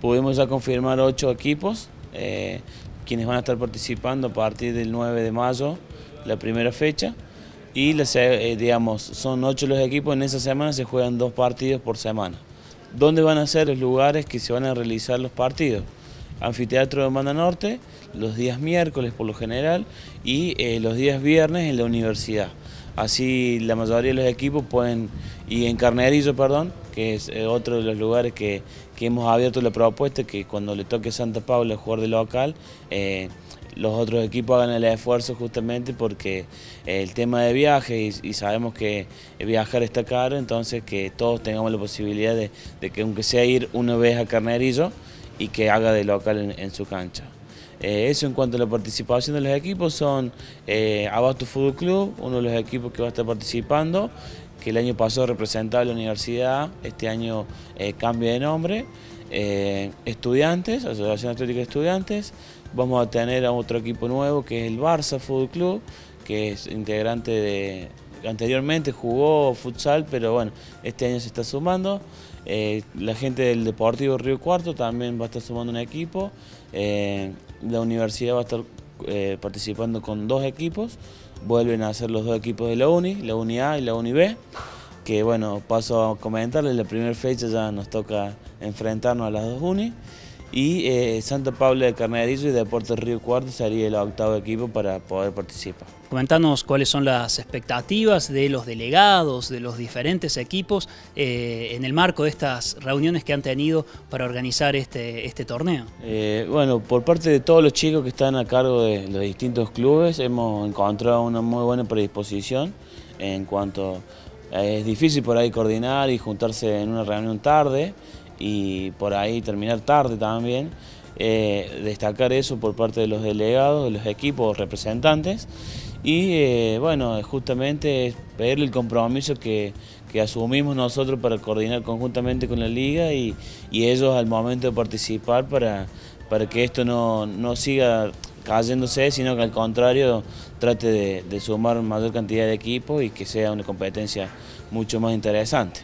Pudimos ya confirmar ocho equipos, eh, quienes van a estar participando a partir del 9 de mayo, la primera fecha. Y eh, digamos, son ocho los equipos, en esa semana se juegan dos partidos por semana. ¿Dónde van a ser los lugares que se van a realizar los partidos? Anfiteatro de Manda Norte, los días miércoles por lo general y eh, los días viernes en la universidad. Así la mayoría de los equipos pueden, y en Carnerillo, perdón, que es eh, otro de los lugares que, hemos abierto la propuesta, que cuando le toque Santa Paula jugar de local, eh, los otros equipos hagan el esfuerzo justamente porque el tema de viaje y, sabemos que viajar está caro, entonces que todos tengamos la posibilidad de, que aunque sea ir una vez a Carnerillo y que haga de local en su cancha. Eh, eso en cuanto a la participación de los equipos son eh, Abasto Fútbol Club, uno de los equipos que va a estar participando, que el año pasado representaba la universidad, este año eh, cambia de nombre. estudiantes, Asociación Atlética de Estudiantes, vamos a tener a otro equipo nuevo que es el Barça Fútbol Club, que es integrante de, anteriormente jugó futsal, pero bueno, este año se está sumando. Eh, la gente del Deportivo Río Cuarto también va a estar sumando un equipo. Eh, la universidad va a estar eh, participando con dos equipos. Vuelven a ser los dos equipos de la UNI, la UNI A y la UNI B. Que bueno, paso a comentarles, la primera fecha ya nos toca enfrentarnos a las dos UNI y eh, Santa Paula de Carnerillo y Deportes Río Cuarto sería el octavo equipo para poder participar. Comentanos cuáles son las expectativas de los delegados, de los diferentes equipos eh, en el marco de estas reuniones que han tenido para organizar este, este torneo. Eh, bueno, por parte de todos los chicos que están a cargo de los distintos clubes hemos encontrado una muy buena predisposición en cuanto es difícil por ahí coordinar y juntarse en una reunión tarde, y por ahí terminar tarde también. Eh, destacar eso por parte de los delegados, de los equipos representantes y eh, bueno, justamente pedirle el compromiso que, asumimos nosotros para coordinar conjuntamente con la liga y, ellos al momento de participar para, para que esto no, siga cayéndose, sino que al contrario trate de sumar mayor cantidad de equipos y que sea una competencia mucho más interesante.